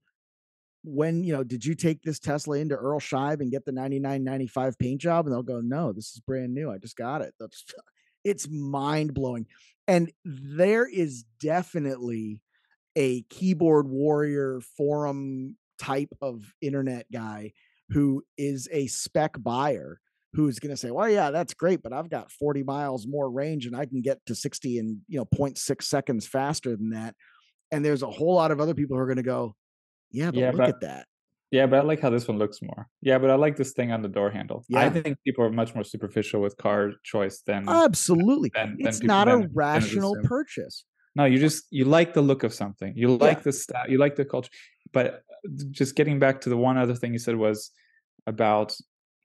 When, you know, did you take this Tesla into Earl Scheib and get the 9995 paint job? And they'll go, no, this is brand new. I just got it. That's, [LAUGHS] it's mind blowing. And there is definitely a keyboard warrior forum type of internet guy who is a spec buyer who's going to say, well, yeah, that's great, but I've got 40 miles more range and I can get to 60 in, you know, 0.6 seconds faster than that. And there's a whole lot of other people who are going to go, yeah, but yeah, look but, at that. Yeah, but I like how this one looks more. Yeah, but I like this thing on the door handle. Yeah. I think people are much more superficial with car choice than absolutely. Than, it's than not a rational purchase. No, you just you like the look of something. You like yeah. the style. You like the culture. But uh, just getting back to the one other thing you said was about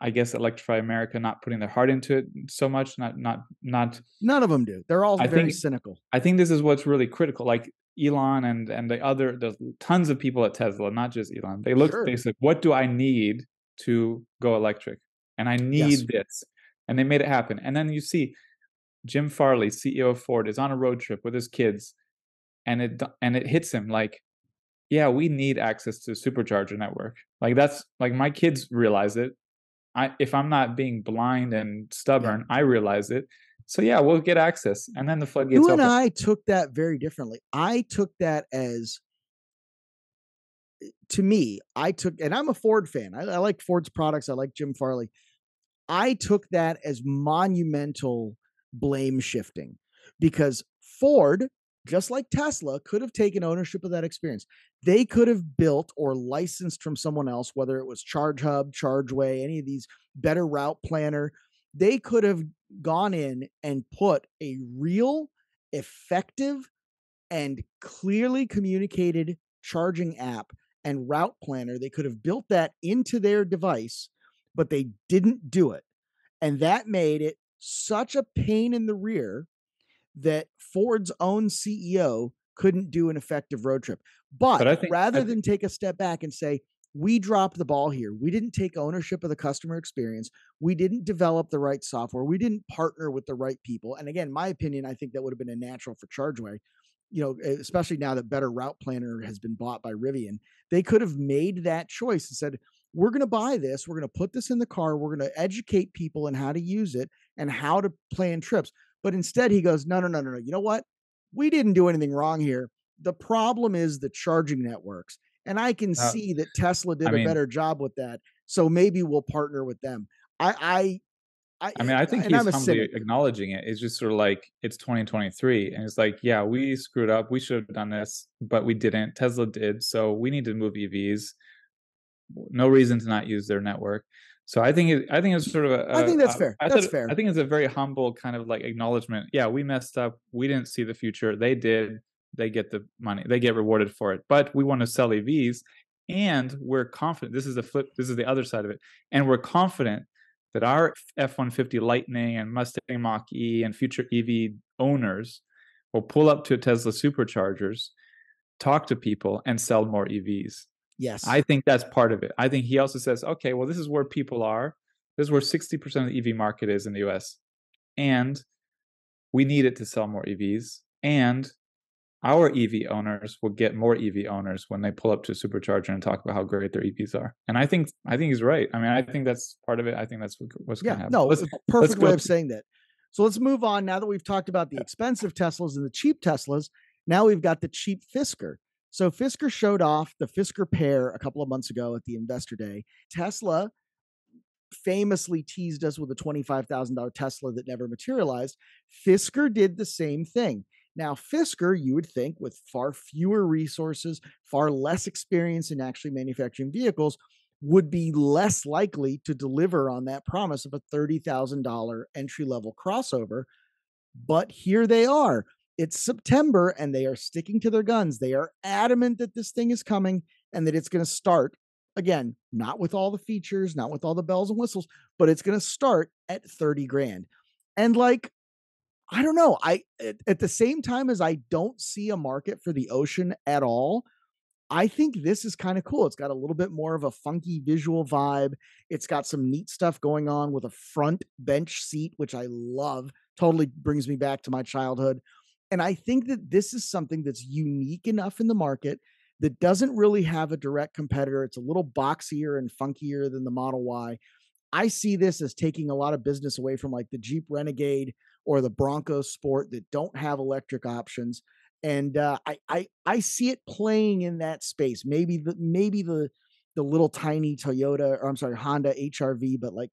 I guess Electrify America not putting their heart into it so much. Not not not. None of them do. They're all I very think, cynical. I think this is what's really critical. Like Elon and and the other there's tons of people at Tesla, not just Elon. They look. Sure. They said, "What do I need to go electric?" And I need yes. this, and they made it happen. And then you see Jim Farley, CEO of Ford, is on a road trip with his kids, and it and it hits him like yeah, we need access to supercharger network. Like that's like my kids realize it. I if I'm not being blind and stubborn, yeah. I realize it. So yeah, we'll get access, and then the floodgates. You and open. I took that very differently. I took that as eh, to me, I took, and I'm a Ford fan. I, I like Ford's products. I like Jim Farley. I took that as monumental blame shifting because Ford just like Tesla, could have taken ownership of that experience. They could have built or licensed from someone else, whether it was ChargeHub, ChargeWay, any of these better route planner. They could have gone in and put a real, effective, and clearly communicated charging app and route planner. They could have built that into their device, but they didn't do it. And that made it such a pain in the rear that Ford's own CEO couldn't do an effective road trip. But, but think, rather think, than take a step back and say, we dropped the ball here. We didn't take ownership of the customer experience. We didn't develop the right software. We didn't partner with the right people. And again, my opinion, I think that would have been a natural for ChargeWay. You know, especially now that Better Route Planner has been bought by Rivian, they could have made that choice and said, "We're going to buy this. We're going to put this in the car. We're going to educate people in how to use it and how to plan trips." But instead, he goes, no, no, no, no, no. You know what? We didn't do anything wrong here. The problem is the charging networks. And I can uh, see that Tesla did I a mean, better job with that. So maybe we'll partner with them. I, I, I, I mean, I think he's humbly acknowledging it. It's just sort of like it's 2023, and it's like, yeah, we screwed up. We should have done this, but we didn't. Tesla did, so we need to move EVs. No reason to not use their network. So I think it, I think it's sort of a. I think that's fair. that's fair. I think it's a very humble kind of like acknowledgement. Yeah, we messed up. We didn't see the future. They did. they get the money, they get rewarded for it. But we want to sell EVs, and we're confident. This is the flip. This is the other side of it, and we're confident that our F one fifty Lightning and Mustang Mach E and future EV owners will pull up to Tesla superchargers, talk to people, and sell more EVs. Yes. I think that's part of it. I think he also says, okay, well, this is where people are. This is where 60% of the EV market is in the US. And we need it to sell more EVs. And our EV owners will get more EV owners when they pull up to a supercharger and talk about how great their EVs are. And I think I think he's right. I mean, I think that's part of it. I think that's what's yeah, going to happen. No, let's, [LAUGHS] perfect let's way of saying that. So let's move on. Now that we've talked about the expensive Teslas and the cheap Teslas, now we've got the cheap Fisker. So Fisker showed off the Fisker Pear a couple of months ago at the Investor Day. Tesla famously teased us with a $25,000 Tesla that never materialized. Fisker did the same thing. Now, Fisker, you would think, with far fewer resources, far less experience in actually manufacturing vehicles, would be less likely to deliver on that promise of a $30,000 entry level crossover. But here they are. It's September and they are sticking to their guns. They are adamant that this thing is coming and that it's going to start again, not with all the features, not with all the bells and whistles, but it's going to start at 30 grand. And like, I don't know. I at, at, the same time as I don't see a market for the ocean at all, I think this is kind of cool. It's got a little bit more of a funky visual vibe. It's got some neat stuff going on with a front bench seat, which I love. Totally brings me back to my childhood. And I think that this is something that's unique enough in the market that doesn't really have a direct competitor. It's a little boxier and funkier than the Model Y. I see this as taking a lot of business away from like the Jeep Renegade or the Bronco Sport that don't have electric options. And uh, I, I I see it playing in that space. Maybe the maybe the the little tiny Toyota or I'm sorry Honda HRV, but like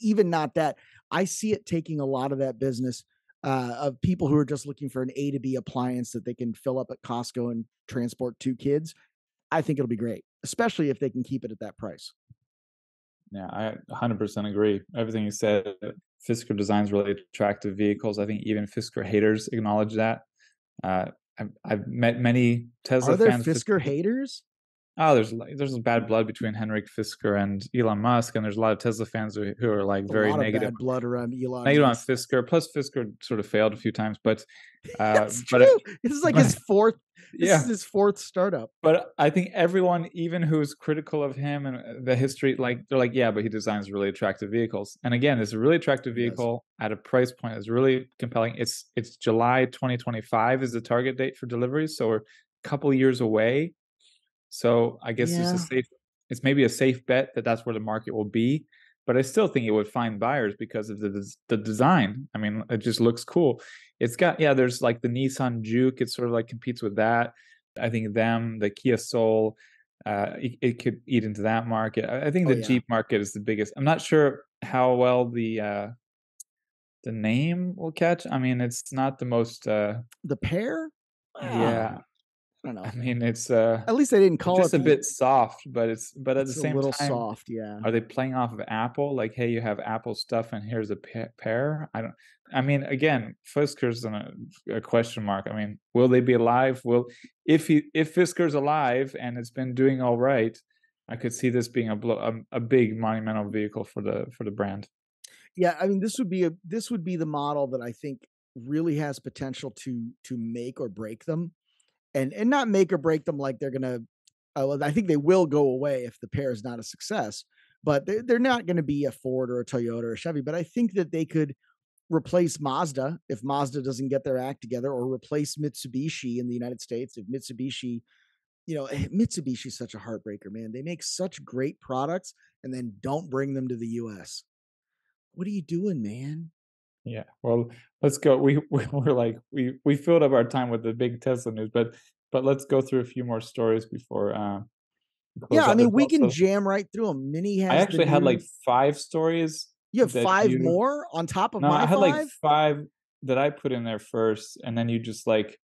even not that. I see it taking a lot of that business uh, of people who are just looking for an A to B appliance that they can fill up at Costco and transport two kids, I think it'll be great, especially if they can keep it at that price. Yeah, I 100% agree. Everything you said, Fisker designs really attractive vehicles. I think even Fisker haters acknowledge that. Uh, I've, I've, met many Tesla Are there fans. Fisker haters? Oh, there's there's bad blood between Henrik Fisker and Elon Musk, and there's a lot of Tesla fans who, who are like very negative blood around Elon. Negative on Fisker. Plus, Fisker sort of failed a few times, but [LAUGHS] uh, but it, this is like his fourth. This yeah. is his fourth startup. But I think everyone, even who's critical of him and uh, the history, like they're like, yeah, but he designs really attractive vehicles. And again, it's a really attractive vehicle yes. at a price point that's really compelling. It's it's July 2025 is the target date for deliveries, so we're a couple years away so I guess yeah. it's a safe. It's maybe a safe bet that that's where the market will be, but I still think it would find buyers because of the the design. I mean, it just looks cool. It's got yeah. There's like the Nissan Juke. It sort of like competes with that. I think them, the Kia Soul, uh, it, it could eat into that market. I, I think the oh, yeah. Jeep market is the biggest. I'm not sure how well the uh, the name will catch. I mean, it's not the most uh, the Pear. Yeah, I don't know. [LAUGHS] I mean, it's uh at least they didn't call just it a bit soft, but it's but at the same a little time, soft. Yeah. Are they playing off of Apple? Like, hey, you have Apple stuff, and here's a pear. I don't. I mean, again, Fisker's a, a question mark. I mean, will they be alive? Will if he if Fisker's alive and it's been doing all right, I could see this being a a, a big monumental vehicle for the for the brand. Yeah, I mean, this would be a this would be the model that I think really has potential to to make or break them and and not make or break them like they're gonna. Uh, I think they will go away if the Pear is not a success, but they're, they're not going to be a Ford or a Toyota or a Chevy. But I think that they could replace Mazda if Mazda doesn't get their act together, or replace Mitsubishi in the United States if Mitsubishi. You know, eh, Mitsubishi is such a heartbreaker, man. They make such great products and then don't bring them to the U.S. What are you doing, man? Yeah. Well, let's go. [LAUGHS] We we're like we we filled up our time with the big Tesla news, but but let's go through a few more stories before. Uh, yeah, I mean, we can jam right through them. Mini has. I actually had like five stories. You have five you, more on top of no, my. I had five? like five that I put in there first, and then you just like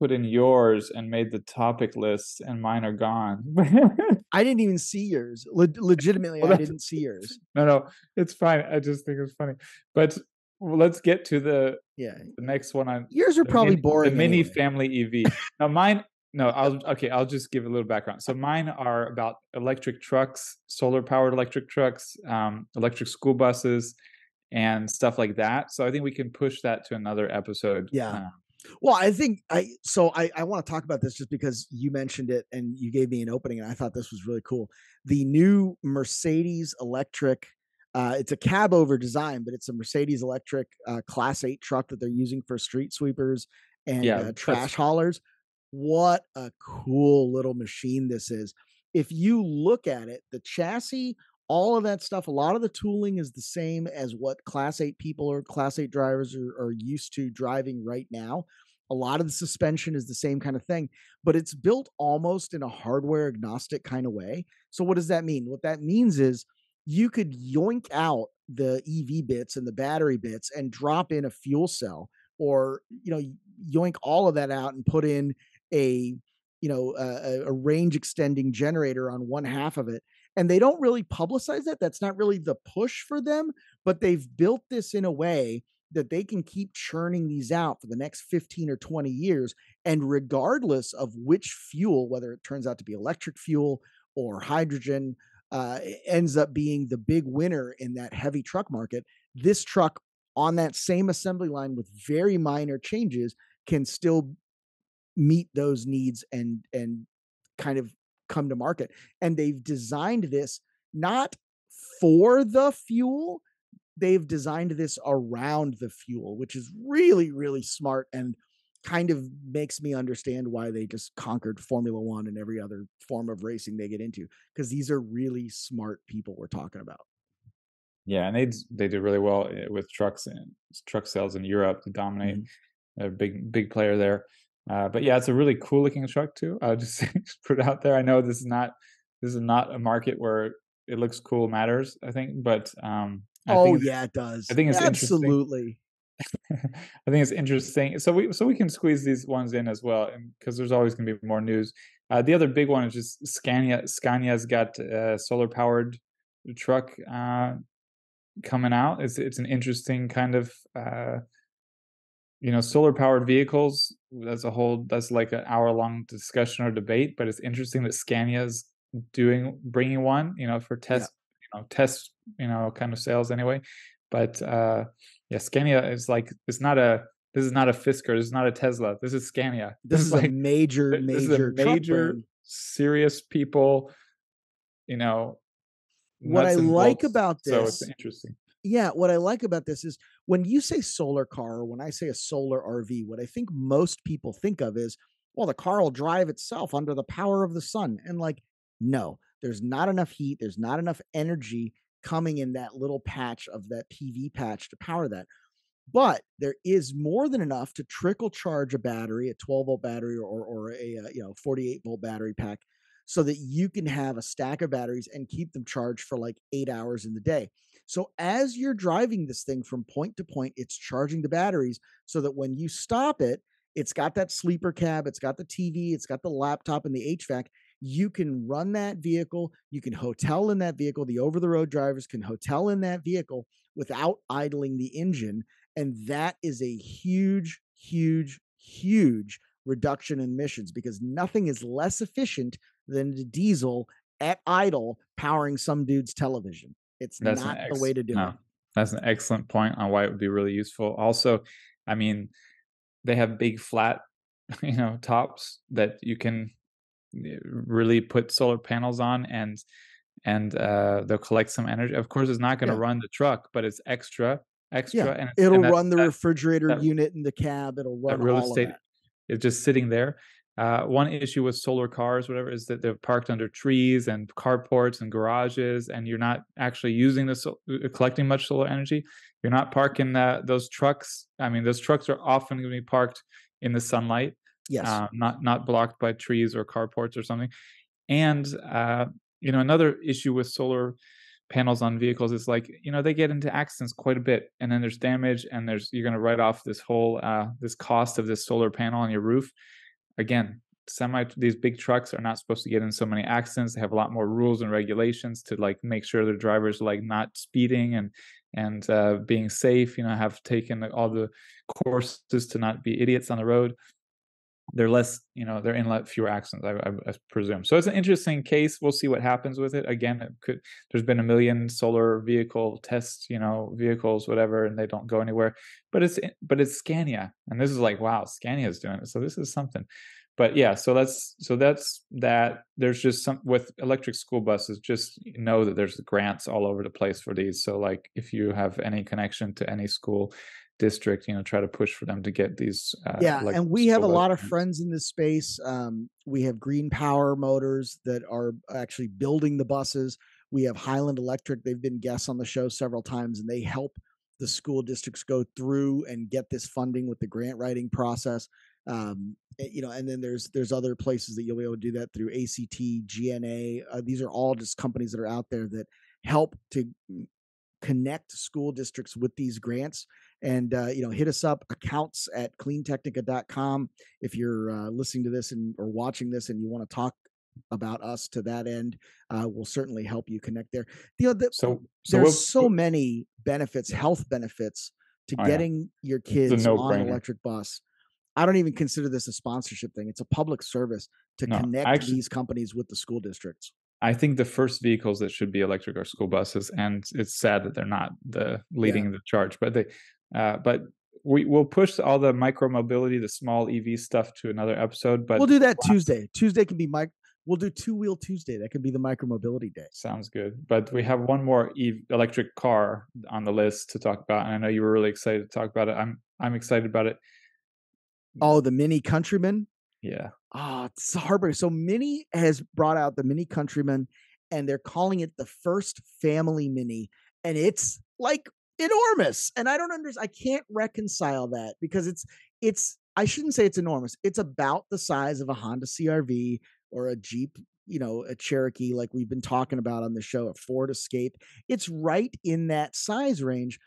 put in yours and made the topic list, and mine are gone. [LAUGHS] I didn't even see yours. Le- legitimately, well, I didn't see yours. [LAUGHS] No, no, it's fine. I just think it's funny. But well, let's get to the yeah the next one on yours are probably mini, boring. The mini anyway. family EV. now mine no, [LAUGHS] I'll okay, I'll just give a little background. So mine are about electric trucks, solar powered electric trucks, um, electric school buses, and stuff like that. So I think we can push that to another episode. Yeah. Uh, well, I think I so I, I want to talk about this just because you mentioned it and you gave me an opening and I thought this was really cool. The new Mercedes electric uh, it's a cab over design, but it's a Mercedes electric uh, Class 8 truck that they're using for street sweepers and yeah, uh, trash haulers. What a cool little machine this is. If you look at it, the chassis, all of that stuff, a lot of the tooling is the same as what Class 8 people or Class 8 drivers are, are used to driving right now. A lot of the suspension is the same kind of thing, but it's built almost in a hardware agnostic kind of way. So, what does that mean? What that means is you could yoink out the EV bits and the battery bits and drop in a fuel cell or you know yoink all of that out and put in a you know a, a, range extending generator on one half of it and they don't really publicize that that's not really the push for them but they've built this in a way that they can keep churning these out for the next 15 or 20 years and regardless of which fuel whether it turns out to be electric fuel or hydrogen uh, ends up being the big winner in that heavy truck market. This truck on that same assembly line with very minor changes can still meet those needs and and kind of come to market. And they've designed this not for the fuel, they've designed this around the fuel, which is really really smart and kind of makes me understand why they just conquered Formula One and every other form of racing they get into because these are really smart people we're talking about. Yeah, and they they did really well eh, with trucks and truck sales in Europe to dominate. Mm-hmm. A big big player there. Uh, but yeah, it's a really cool looking truck too. I'll [LAUGHS] just, just put it out there. I know this is not this is not a market where it looks cool matters. I think, but um, I oh yeah, it does. I think it's absolutely. [LAUGHS] I think it's interesting. So we so we can squeeze these ones in as well, because there's always going to be more news. Uh, the other big one is just Scania. Scania's got a solar powered truck uh, coming out. It's it's an interesting kind of uh, you know solar powered vehicles. That's a whole that's like an hour long discussion or debate. But it's interesting that Scania's doing bringing one. You know for test yeah. you know test you know kind of sales anyway. But uh, yeah, Scania is like it's not a this is not a Fisker, this is not a Tesla. This is Scania. [LAUGHS] This, this is, like, a major, major, a major, serious people. You know, what I like bolts, about this. So it's interesting. Yeah, what I like about this is when you say solar car, or when I say a solar RV, what I think most people think of is, well, the car will drive itself under the power of the sun. And like, no, there's not enough heat, there's not enough energy coming in that little patch of that PV patch to power that. But there is more than enough to trickle charge a battery, a 12 volt battery, or, or a uh, you know 48 volt battery pack, so that you can have a stack of batteries and keep them charged for like eight hours in the day. So as you're driving this thing from point to point, it's charging the batteries so that when you stop it, it's got that sleeper cab, it's got the TV, it's got the laptop and the HVAC, you can run that vehicle, you can hotel in that vehicle. The over the road drivers can hotel in that vehicle without idling the engine. And that is a huge, huge, huge reduction in emissions because nothing is less efficient than a diesel at idle powering some dude's television. It's that's not ex- the way to do no, it. That's an excellent point on why it would be really useful. Also, I mean, they have big flat, [LAUGHS] you know, tops that you can really put solar panels on and and uh, they'll collect some energy. Of course, it's not going to yeah. run the truck, but it's extra, extra, yeah. and it'll and run the that, refrigerator that, unit in the cab. It'll run real estate. It's just sitting there. Uh, one issue with solar cars, whatever, is that they're parked under trees and carports and garages, and you're not actually using the so- uh, collecting much solar energy. You're not parking uh, those trucks. I mean, those trucks are often going to be parked in the sunlight Yes. Uh, not not blocked by trees or carports or something. And uh, you know, another issue with solar panels on vehicles is like you know they get into accidents quite a bit, and then there's damage, and there's you're going to write off this whole uh, this cost of this solar panel on your roof. Again, semi these big trucks are not supposed to get in so many accidents. They have a lot more rules and regulations to like make sure their drivers like not speeding and and uh, being safe. You know, have taken all the courses to not be idiots on the road. They're less, you know, they're in fewer accidents, I, I, I, presume. So it's an interesting case. We'll see what happens with it. Again, it could. There's been a million solar vehicle tests, you know, vehicles, whatever, and they don't go anywhere. But it's but it's Scania, and this is like, wow, Scania is doing it. So this is something but yeah so that's so that's that there's just some with electric school buses just know that there's grants all over the place for these so like if you have any connection to any school district you know try to push for them to get these uh, yeah and we have a lot of friends in this space um, we have green power motors that are actually building the buses we have highland electric they've been guests on the show several times and they help the school districts go through and get this funding with the grant writing process um, eh, you know, and then there's there's other places that you'll be able to do that through ACT, GNA. Uh, these are all just companies that are out there that help to connect school districts with these grants and uh, you know hit us up accounts at cleantechnica.com if you're uh, listening to this and or watching this and you want to talk about us to that end uh, we'll certainly help you connect there you know the, so, so there's we'll, so many benefits health benefits to oh, getting yeah. your kids on an electric bus I don't even consider this a sponsorship thing. It's a public service to no, connect actually, these companies with the school districts. I think the first vehicles that should be electric are school buses, and it's sad that they're not the leading yeah. the charge. But they, uh, but we will push all the micro mobility, the small EV stuff to another episode. But we'll do that Tuesday. Tuesday can be Mike. We'll do two wheel Tuesday. That could be the micro mobility day. Sounds good. But we have one more EV, electric car on the list to talk about, and I know you were really excited to talk about it. I'm I'm excited about it. Oh, the Mini Countryman. Yeah. Ah, oh, it's heartbreaking. So Mini has brought out the Mini Countryman, and they're calling it the first family Mini, and it's like enormous. And I don't understand. I can't reconcile that because it's it's. I shouldn't say it's enormous. It's about the size of a Honda CRV or a Jeep, you know, a Cherokee, like we've been talking about on the show, a Ford Escape. It's right in that size range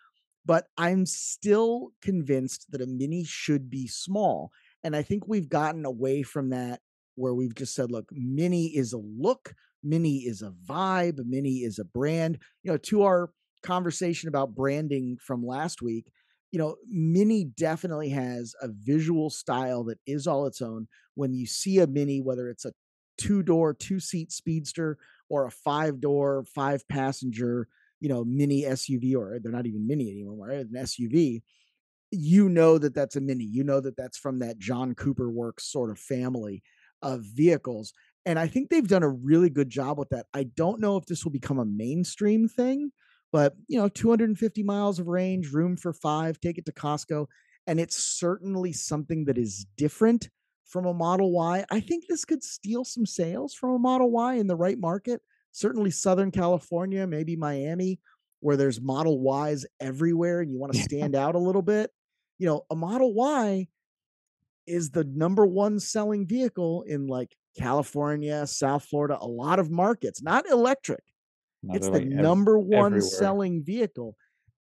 but I'm still convinced that a mini should be small. And I think we've gotten away from that where we've just said, look, mini is a look, mini is a vibe, mini is a brand. You know, to our conversation about branding from last week, you know, mini definitely has a visual style that is all its own. When you see a mini, whether it's a two door, two seat speedster or a five door, five passenger, you know mini SUV or they're not even mini anymore, right? An SUV, you know that that's a mini. You know that that's from that John Cooper Works sort of family of vehicles. And I think they've done a really good job with that. I don't know if this will become a mainstream thing, but you know, 250 miles of range, room for five, take it to Costco. And it's certainly something that is different from a Model Y. I think this could steal some sales from a Model Y in the right market certainly Southern California, maybe Miami, where there's Model Ys everywhere and you want to [LAUGHS] stand out a little bit. You know, a Model Y is the number one selling vehicle in like California, South Florida, a lot of markets, not electric. It's the number one everywhere. selling vehicle.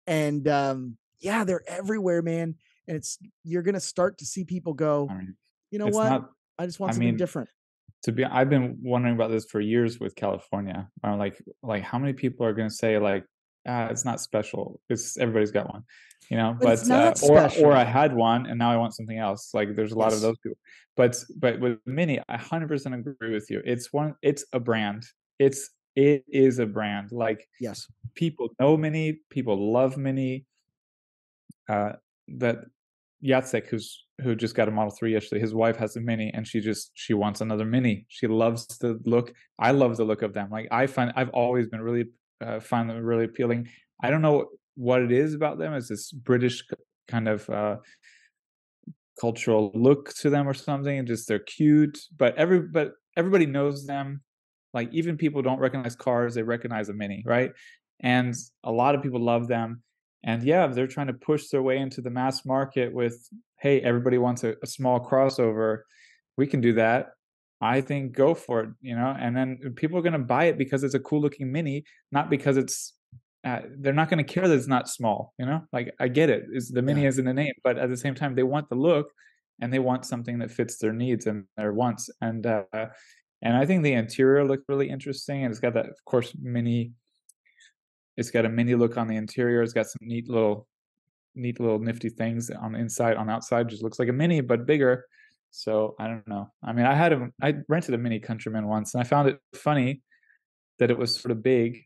And um, yeah, they're everywhere, man. And it's you're gonna start to see people go, I mean, you know what? Not, I just want I something mean, different to be i've been wondering about this for years with california i'm like like how many people are going to say like ah, it's not special it's everybody's got one you know but, but uh, or or i had one and now i want something else like there's a lot yes. of those people but but with mini i 100% agree with you it's one it's a brand it's it is a brand like yes people know mini people love mini uh that Jacek, who's who just got a Model Three yesterday, his wife has a Mini, and she just she wants another Mini. She loves the look. I love the look of them. Like I find, I've always been really uh, find them really appealing. I don't know what it is about them. Is this British kind of uh, cultural look to them or something? Just they're cute, but every but everybody knows them. Like even people don't recognize cars, they recognize a Mini, right? And a lot of people love them and yeah they're trying to push their way into the mass market with hey everybody wants a, a, small crossover we can do that i think go for it you know and then people are going to buy it because it's a cool looking mini not because it's uh, they're not going to care that it's not small you know like i get it it's, the mini yeah. is in the name but at the same time they want the look and they want something that fits their needs and their wants and uh and i think the interior looks really interesting and it's got that of course mini It's got a mini look on the interior. It's got some neat little, neat little nifty things on the inside. On the outside, just looks like a mini but bigger. So I don't know. I mean, I had a, I rented a mini Countryman once, and I found it funny that it was sort of big,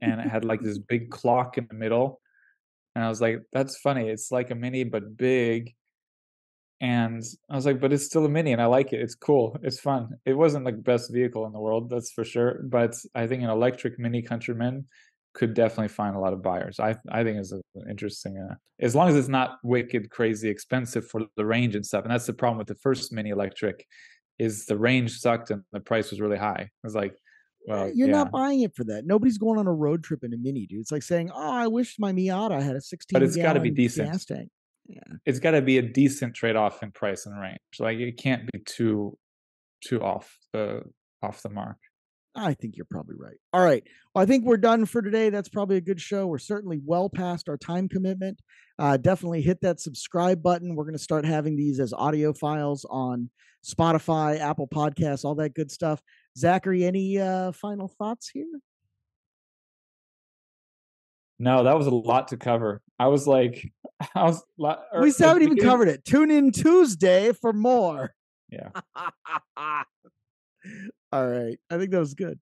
and it had like this big clock in the middle, and I was like, "That's funny. It's like a mini but big." And I was like, "But it's still a mini, and I like it. It's cool. It's fun. It wasn't like the best vehicle in the world, that's for sure. But I think an electric mini Countryman could definitely find a lot of buyers. I I think is interesting. Uh, as long as it's not wicked crazy expensive for the range and stuff. And that's the problem with the first mini electric, is the range sucked and the price was really high. It was like, well, you're yeah. not buying it for that. Nobody's going on a road trip in a mini, dude. It's like saying, "Oh, I wish my Miata had a 16." But it's got to be decent. Gas tank. Yeah, it's got to be a decent trade off in price and range. Like it can't be too too off the off the mark. I think you're probably right. All right. Well, I think we're done for today. That's probably a good show. We're certainly well past our time commitment. Uh, definitely hit that subscribe button. We're going to start having these as audio files on Spotify, Apple Podcasts, all that good stuff. Zachary, any uh, final thoughts here? No, that was a lot to cover. I was like, [LAUGHS] I was. we still haven't even covered it. Tune in Tuesday for more. Yeah. [LAUGHS] All right. I think that was good.